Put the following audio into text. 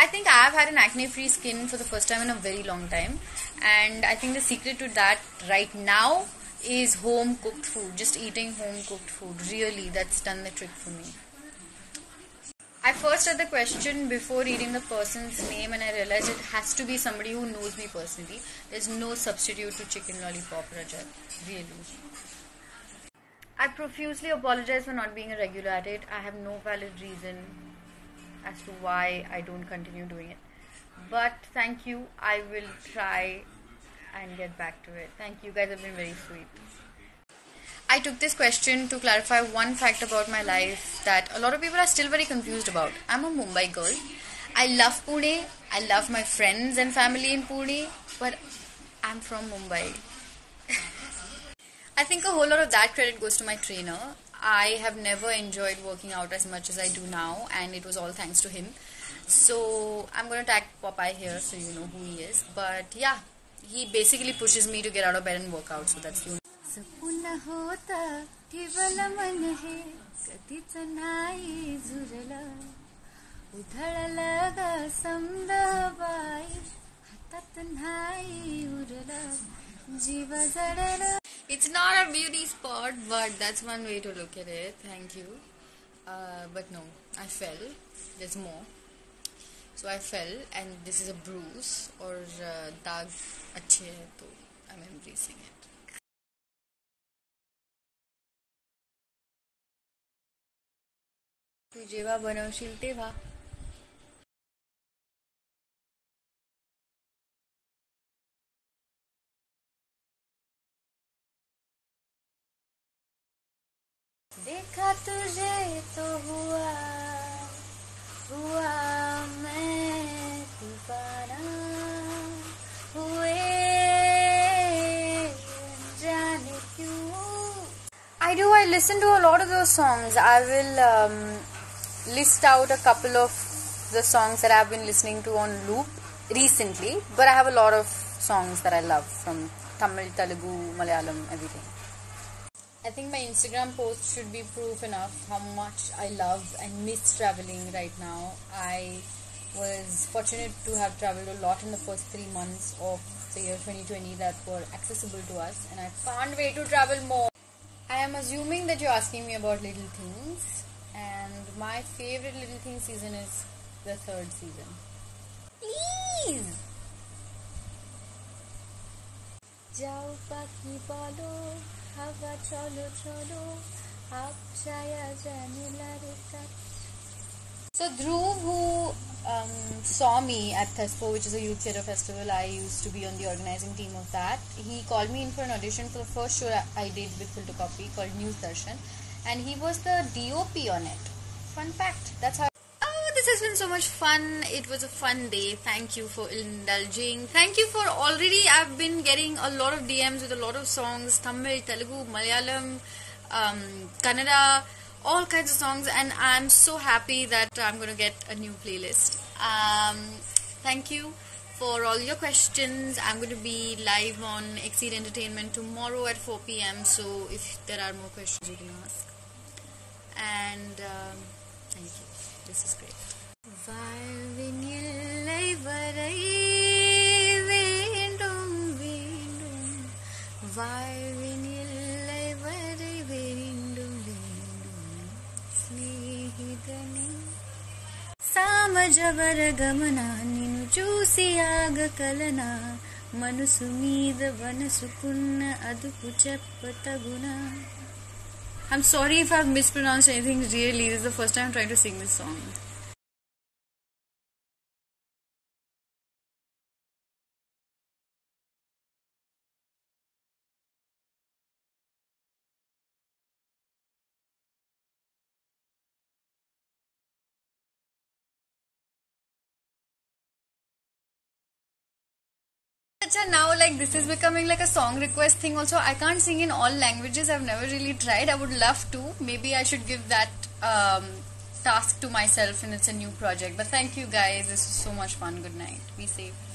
I think I've had an acne free skin for the first time in a very long time, and I think the secret to that right now is home cooked food. Just eating home cooked food. Really, that's done the trick for me. I first read the question before reading the person's name, and I realized it has to be somebody who knows me personally. There's no substitute to chicken lollipop, Rajat. Really. I profusely apologize for not being a regular at it. I have no valid reason as to why I don't continue doing it. But thank you. I will try and get back to it. Thank you. You guys have been very sweet. I took this question to clarify one fact about my life that a lot of people are still very confused about. I'm a Mumbai girl. I love Pune. I love my friends and family in Pune, but I'm from Mumbai. I think a whole lot of that credit goes to my trainer. I have never enjoyed working out as much as I do now, and it was all thanks to him. So I'm gonna tag Popeye here so you know who he is. But yeah, he basically pushes me to get out of bed and work out. So that's the सपून होता ठेवला मन हे कधीच नाही झुरलं उधळलं ग Samad by हातात नाही उरलं जीव जडलं It's not a beauty spot, but that's one way to look at it. Thank you. Uh, but no, I fell. There's more. So I fell, and this is a bruise or uh, dag अच्छे है तो I'm embracing it. तू जेव्हा बनवशील तेव्हा देखा तुझे तो हुआ हुआ मैं दीवाना हुए जाने क्यों I do. I listen to a lot of those songs. I will um, list out a couple of the songs that I've been listening to on loop recently. But I have a lot of songs that I love from Tamil, Telugu, Malayalam, everything. I think my Instagram post should be proof enough how much I love and miss traveling right now. I was fortunate to have traveled a lot in the first three months of the year 2020 that were accessible to us, and I can't wait to travel more. I am assuming that you're asking me about Little Things, and my favorite Little Things season is the third season. Please! যাও পাখি বলো হাওয়া চলো চলো up ছায়া জানিলার কাছে So Dhruv, who um, saw me at Thespo, which is a youth theatre festival, I used to be on the organizing team of that. He called me in for an audition for the first show I did with Filtocopy called News Darshan, and he was the DOP on it. Fun fact. That's how. Has been so much fun. It was a fun day. Thank you for indulging. Thank you for already. I've been getting a lot of DMs with a lot of songs Tamil, Telugu, Malayalam, um, Kannada, all kinds of songs, and I'm so happy that I'm going to get a new playlist. Um, thank you for all your questions. I'm going to be live on Exceed Entertainment tomorrow at 4 pm, so if there are more questions, you can ask. And um, thank you. This is great. வாழ்வின் எல்லை வரை வேண்டும் வேண்டும் வாழ்வின் எல்லை வரை வேண்டும் வேண்டும் స్నేహితని సామజవర గమన నిన్ను చూసి ఆగకలన మనసు మీద వనసుకున్న అదుపు చెప్పతగునా I'm sorry if I've mispronounced anything really. This is the first time I'm trying to sing this song. Now like this is becoming like a song request thing also. I can't sing in all languages. I've never really tried. I would love to. Maybe i should give that um, task to myself and it's a new project. But thank you guys. This was so much fun. Good night. Be safe